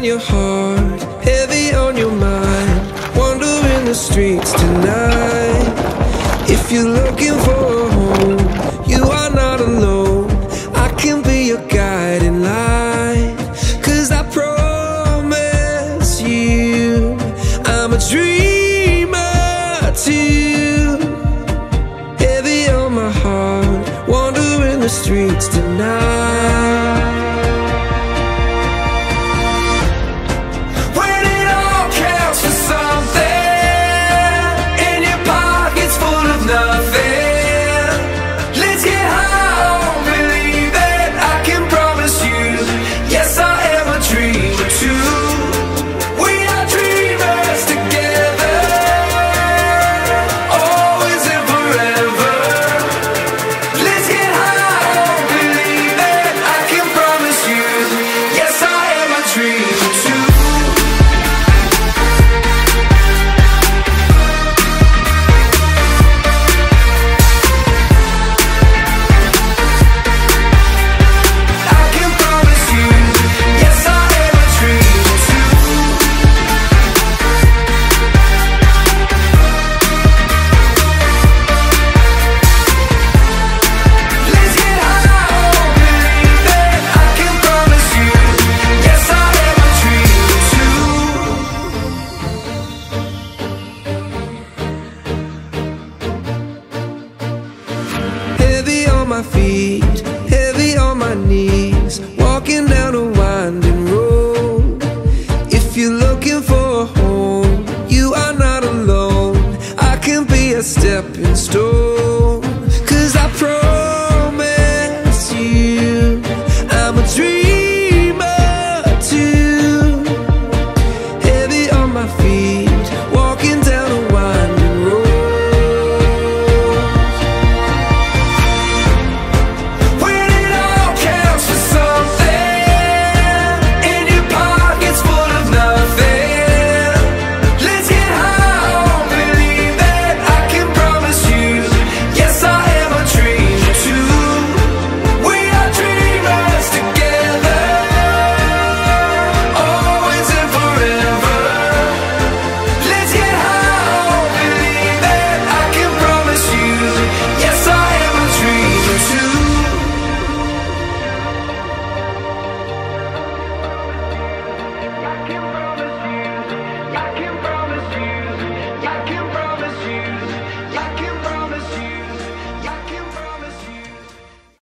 on your heart, heavy on your mind. Wandering the streets tonight. If you're looking for a home, you are not alone. I can be your guiding light. Cause I promise you, I'm a dreamer too. Heavy on my heart, wandering the streets tonight. My feet, heavy on my knees, walking down a winding road. If you're looking for a home, you are not alone. I can be a stepping stone.